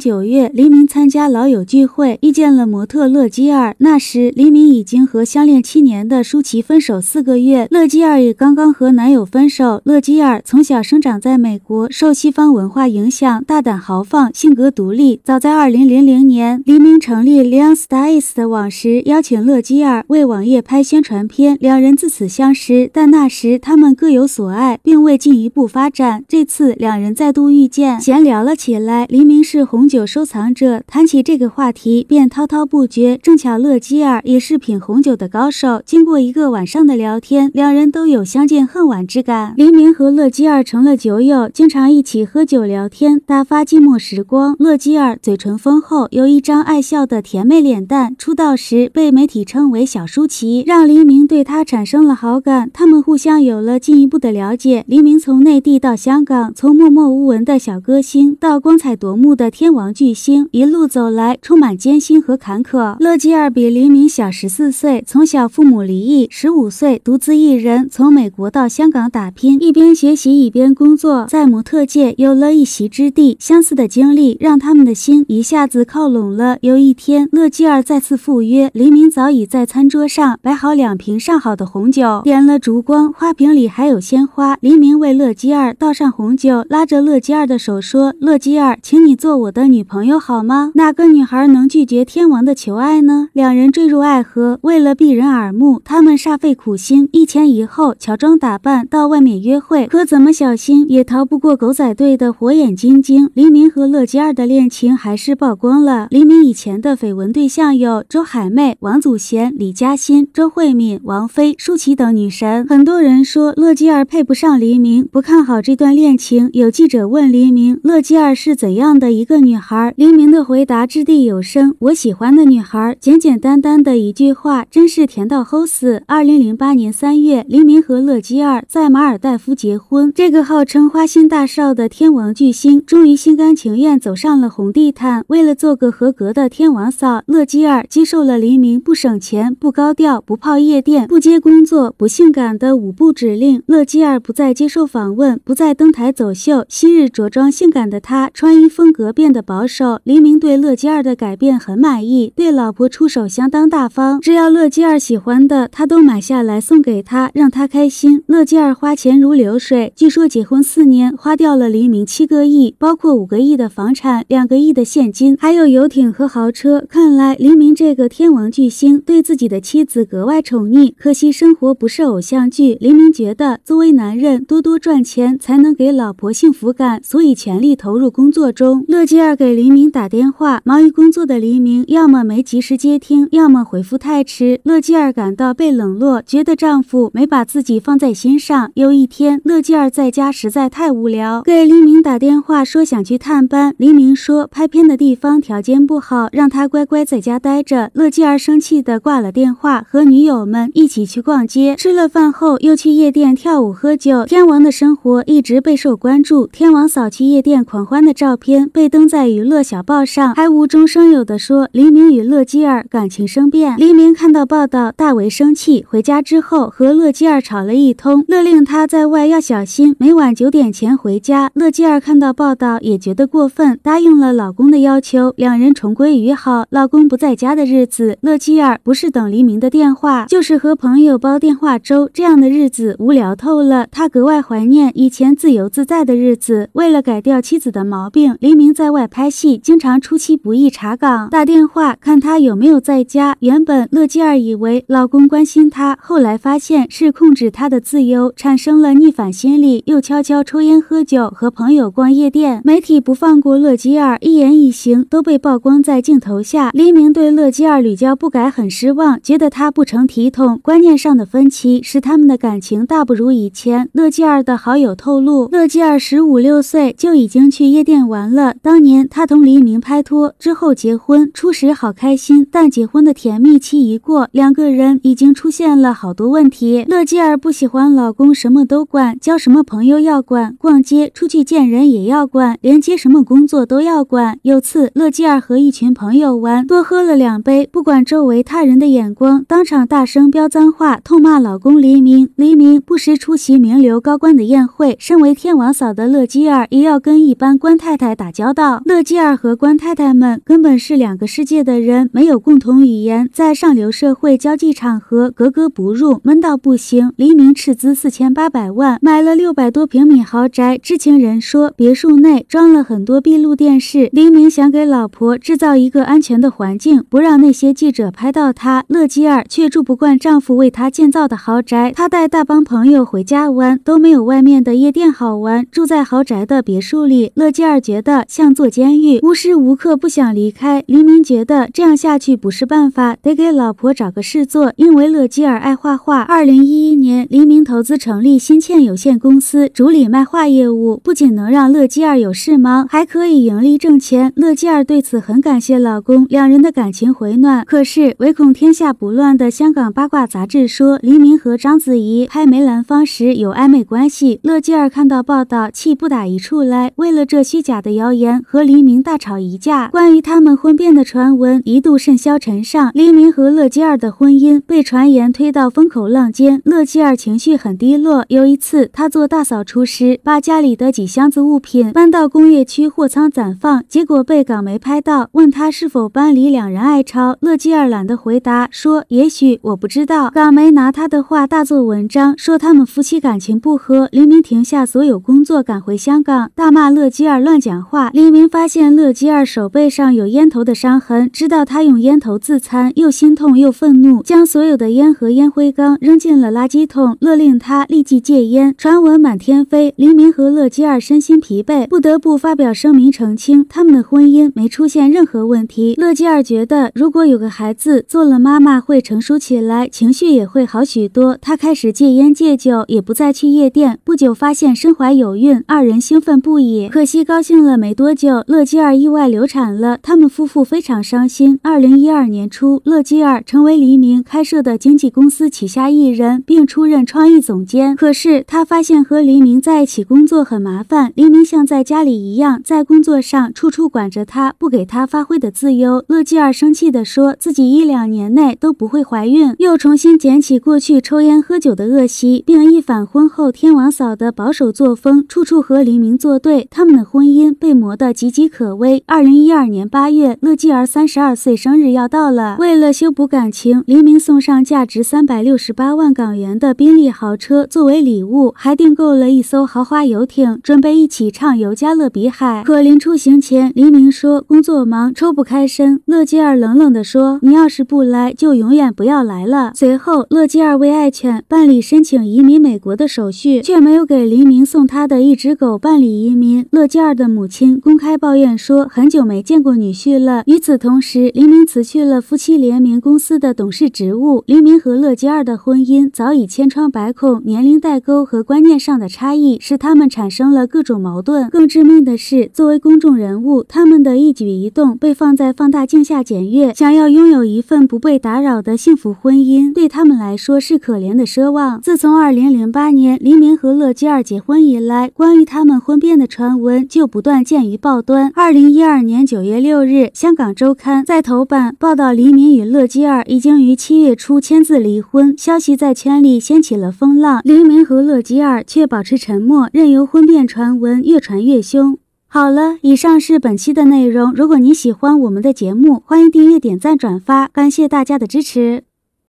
九月，黎明参加老友聚会，遇见了模特乐基儿。那时，黎明已经和相恋七年的舒淇分手四个月，乐基儿也刚刚和男友分手。乐基儿从小生长在美国，受西方文化影响，大胆豪放，性格独立。早在二零零零年，黎明成立 Lion Styles 的网时，邀请乐基儿为网页拍宣传片，两人自此相识。但那时他们各有所爱，并未进一步发展。这次两人再度遇见，闲聊了起来。黎明是红酒收藏者，谈起这个话题便滔滔不绝。正巧乐基尔也是品红酒的高手，经过一个晚上的聊天，两人都有相见恨晚之感。黎明和乐基尔成了酒友，经常一起喝酒聊天，打发寂寞时光。乐基尔嘴唇丰厚，有一张爱笑的甜美脸蛋，出道时被媒体称为“小舒淇”，让黎明对她产生了好感。他们互相有了进一步的了解。黎明从内地到香港，从默默无闻的小歌星到光彩夺目的天王王巨星，一路走来充满艰辛和坎坷。乐基尔比黎明小十四岁，从小父母离异，十五岁独自一人从美国到香港打拼，一边学习一边工作，在模特界有了一席之地。相似的经历让他们的心一下子靠拢了。有一天，乐基尔再次赴约，黎明早已在餐桌上摆好两瓶上好的红酒，点了烛光，花瓶里还有鲜花。黎明为乐基尔倒上红酒，拉着乐基尔的手说：“乐基尔。”请你做我的女朋友好吗？哪个女孩能拒绝天王的求爱呢？两人坠入爱河，为了避人耳目，他们煞费苦心，一前一后，乔装打扮到外面约会。可怎么小心也逃不过狗仔队的火眼金睛。黎明和乐基儿的恋情还是曝光了。黎明以前的绯闻对象有周海媚、王祖贤、李嘉欣、周慧敏、王菲、舒淇等女神。很多人说乐基儿配不上黎明，不看好这段恋情。有记者问黎明，乐基儿是怎样？的一个女孩，黎明的回答掷地有声：“我喜欢的女孩，简简单单的一句话，真是甜到齁死。”二零零八年三月，黎明和乐基儿在马尔代夫结婚。这个号称花心大少的天王巨星，终于心甘情愿走上了红地毯。为了做个合格的天王嫂，乐基儿接受了黎明不省钱、不高调、不泡夜店、不接工作、不性感的五步指令。乐基儿不再接受访问，不再登台走秀。昔日着装性感的她，穿衣。风格变得保守，黎明对乐基儿的改变很满意，对老婆出手相当大方，只要乐基儿喜欢的，他都买下来送给她，让她开心。乐基儿花钱如流水，据说结婚四年花掉了黎明七个亿，包括五个亿的房产、两个亿的现金，还有游艇和豪车。看来黎明这个天王巨星对自己的妻子格外宠溺。可惜生活不是偶像剧，黎明觉得作为男人，多多赚钱才能给老婆幸福感，所以全力投入工作。中，乐基儿给黎明打电话，忙于工作的黎明要么没及时接听，要么回复太迟。乐基儿感到被冷落，觉得丈夫没把自己放在心上。有一天，乐基儿在家实在太无聊，给黎明打电话说想去探班。黎明说拍片的地方条件不好，让他乖乖在家待着。乐基儿生气的挂了电话，和女友们一起去逛街，吃了饭后又去夜店跳舞喝酒。天王的生活一直备受关注，天王嫂去夜店狂欢的照片。被登在在娱乐小报上，还无中生有的说黎明与乐基儿感情生变。黎明看到报道大为生气，回家之后和乐基儿吵了一通，勒令他在外要小心，每晚九点前回家。乐基儿看到报道也觉得过分，答应了老公的要求，两人重归于好。老公不在家的日子，乐基儿不是等黎明的电话，就是和朋友煲电话粥，这样的日子无聊透了。他格外怀念以前自由自在的日子。为了改掉妻子的毛病。黎明在外拍戏，经常出其不意查岗，打电话看他有没有在家。原本乐基儿以为老公关心她，后来发现是控制她的自由，产生了逆反心理，又悄悄抽烟喝酒，和朋友逛夜店。媒体不放过乐基儿，一言一行都被曝光在镜头下。黎明对乐基儿屡教不改很失望，觉得她不成体统，观念上的分歧使他们的感情大不如以前。乐基儿的好友透露，乐基儿十五六岁就已经去夜店玩。了，当年他同黎明拍拖之后结婚，初时好开心，但结婚的甜蜜期一过，两个人已经出现了好多问题。乐基儿不喜欢老公什么都管，交什么朋友要管，逛街出去见人也要管，连接什么工作都要管。有次乐基儿和一群朋友玩，多喝了两杯，不管周围他人的眼光，当场大声飙脏话，痛骂老公黎明。黎明不时出席名流高官的宴会，身为天王嫂的乐基儿也要跟一般官太太。打交道。乐基儿和官太太们根本是两个世界的人，没有共同语言，在上流社会交际场合格格不入，闷到不行。黎明斥资四千八百万买了六百多平米豪宅，知情人说别墅内装了很多闭路电视。黎明想给老婆制造一个安全的环境，不让那些记者拍到他。乐基儿却住不惯丈夫为她建造的豪宅，她带大帮朋友回家玩都没有外面的夜店好玩，住在豪宅的别墅里，乐基儿觉得像坐监狱，无时无刻不想离开。黎明觉得这样下去不是办法，得给老婆找个事做。因为乐基儿爱画画，二零一一年，黎明投资成立新倩有限公司，主理卖画业务，不仅能让乐基儿有事忙，还可以盈利挣钱。乐基儿对此很感谢老公，两人的感情回暖。可是唯恐天下不乱的香港八卦杂志说，黎明和章子怡拍梅兰芳时有暧昧关系。乐基儿看到报道，气不打一处来，为了这虚假的谣言，和黎明大吵一架。关于他们婚变的传闻一度甚嚣尘上，黎明和乐基儿的婚姻被传言推到风口浪尖。乐基儿情绪很低落。有一次，他做大扫除时，把家里的几箱子物品搬到工业区货仓暂放，结果被港媒拍到，问他是否搬离，两人爱吵。乐基儿懒得回答，说也许我不知道。港媒拿他的话大做文章，说他们夫妻感情不和。黎明停下所有工作，赶回香港，大骂乐基儿乱讲话。黎明发发现乐基儿手背上有烟头的伤痕，知道他用烟头自残，又心痛又愤怒，将所有的烟和烟灰缸扔进了垃圾桶，勒令他立即戒烟。传闻满天飞，黎明和乐基儿身心疲惫，不得不发表声明澄清，他们的婚姻没出现任何问题。乐基儿觉得，如果有个孩子，做了妈妈会成熟起来，情绪也会好许多。他开始戒烟戒酒，也不再去夜店。不久发现身怀有孕，二人兴奋不已。可惜高兴了没多久，乐基儿意外流产了，他们夫妇非常伤心。二零一二年初，乐基儿成为黎明开设的经纪公司旗下艺人，并出任创意总监。可是他发现和黎明在一起工作很麻烦，黎明像在家里一样，在工作上处处管着他，不给他发挥的自由。乐基儿生气地说自己一两年内都不会怀孕，又重新捡起过去抽烟喝酒的恶习，并一反婚后天王嫂的保守作风，处处和黎明作对。他们的婚姻被磨得极岌岌可危。二零一二年八月，乐基儿三十二岁生日要到了，为了修补感情，黎明送上价值三百六十八万港元的宾利豪车作为礼物，还订购了一艘豪华游艇，准备一起畅游加勒比海。可临出行前，黎明说工作忙，抽不开身。乐基儿冷冷地说：“你要是不来，就永远不要来了。”随后，乐基儿为爱犬办理申请移民美国的手续，却没有给黎明送他的一只狗办理移民。乐基儿的母亲公开抱怨说，很久没见过女婿了。与此同时，黎明辞去了夫妻联名公司的董事职务。黎明和乐基儿的婚姻早已千疮百孔，年龄代沟和观念上的差异使他们产生了各种矛盾。更致命的是，作为公众人物，他们的一举一动被放在放大镜下检阅。想要拥有一份不被打扰的幸福婚姻，对他们来说是可怜的奢望。自从2008年黎明和乐基儿结婚以来，关于他们婚变的传闻就不断见于报端。2012年9月6日，香港周刊在头版报道黎明与乐基儿已经于七月初签字离婚，消息在圈里掀起了风浪。黎明和乐基儿却保持沉默，任由婚变传闻越传越凶。好了，以上是本期的内容。如果您喜欢我们的节目，欢迎订阅、点赞、转发，感谢大家的支持。